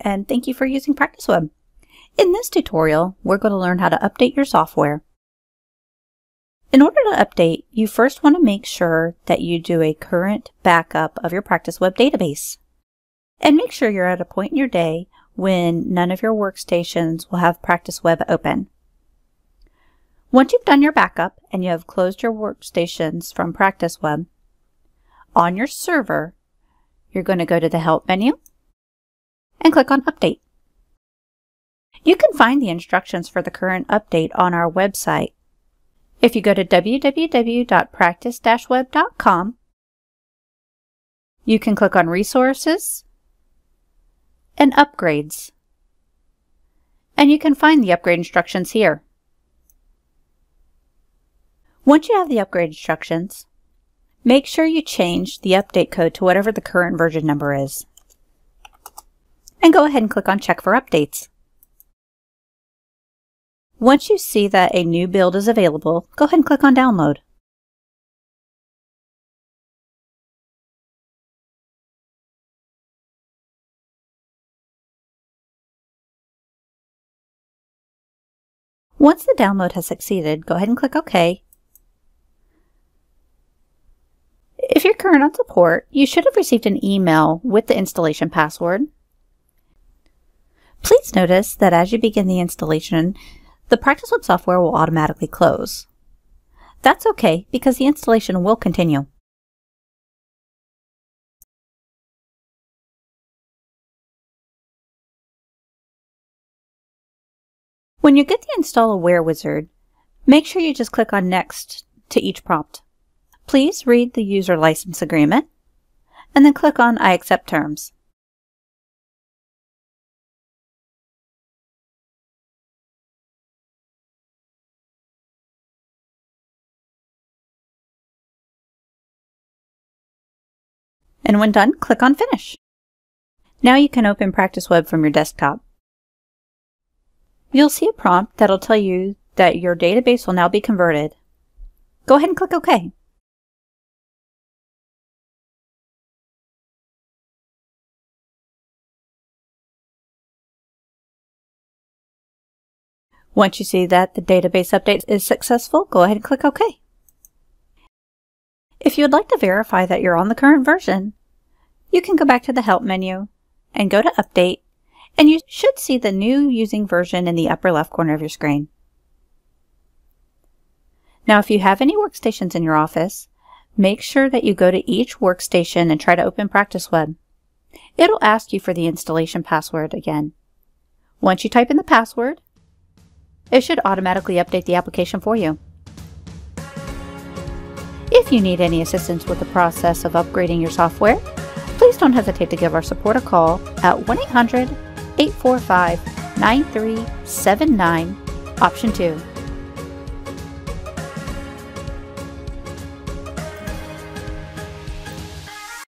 and thank you for using PracticeWeb. In this tutorial, we're going to learn how to update your software. In order to update, you first want to make sure that you do a current backup of your PracticeWeb database. And make sure you're at a point in your day when none of your workstations will have PracticeWeb open. Once you've done your backup and you have closed your workstations from PracticeWeb, on your server, you're going to go to the Help menu and click on Update. You can find the instructions for the current update on our website. If you go to www.practice-web.com, you can click on Resources and Upgrades. And you can find the upgrade instructions here. Once you have the upgrade instructions, make sure you change the update code to whatever the current version number is. And go ahead and click on Check for Updates. Once you see that a new build is available, go ahead and click on Download. Once the download has succeeded, go ahead and click OK If you're current on support, you should have received an email with the installation password. Please notice that as you begin the installation, the practice PracticeWeb software will automatically close. That's okay because the installation will continue. When you get the Install Aware wizard, make sure you just click on Next to each prompt. Please read the user license agreement and then click on I accept terms. And when done, click on Finish. Now you can open PracticeWeb from your desktop. You'll see a prompt that'll tell you that your database will now be converted. Go ahead and click OK. Once you see that the database update is successful, go ahead and click OK. If you would like to verify that you're on the current version, you can go back to the Help menu and go to Update, and you should see the new using version in the upper left corner of your screen. Now, if you have any workstations in your office, make sure that you go to each workstation and try to open PracticeWeb. It'll ask you for the installation password again. Once you type in the password, it should automatically update the application for you. You need any assistance with the process of upgrading your software, please don't hesitate to give our support a call at 1 800 845 9379, option 2.